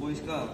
boiska